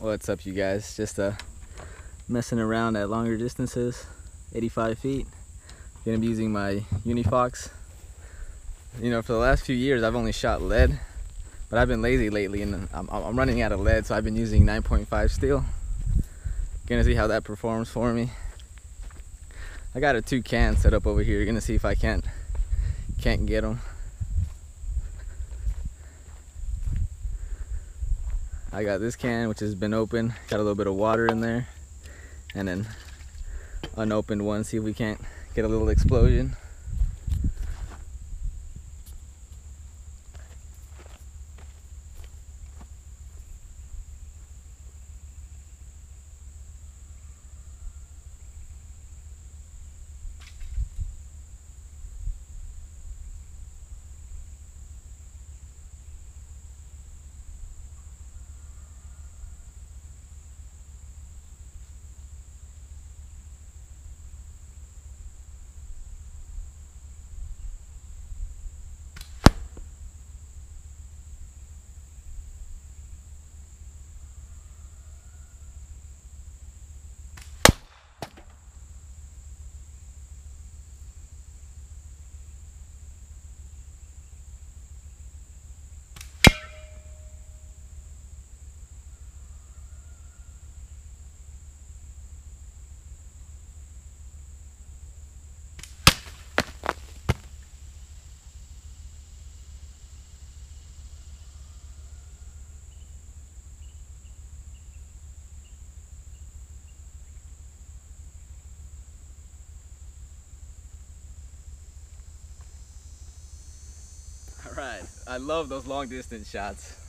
What's up you guys? Just uh, messing around at longer distances, 85 feet. Gonna be using my Uniphoxx. You know, for the last few years I've only shot lead, but I've been lazy lately and I'm, I'm running out of lead, so I've been using 9.5 steel. Gonna see how that performs for me. I got a two can set up over here. Gonna see if I can't can't get them. I got this can which has been open, got a little bit of water in there, and then unopened one, see if we can't get a little explosion. I love those long distance shots.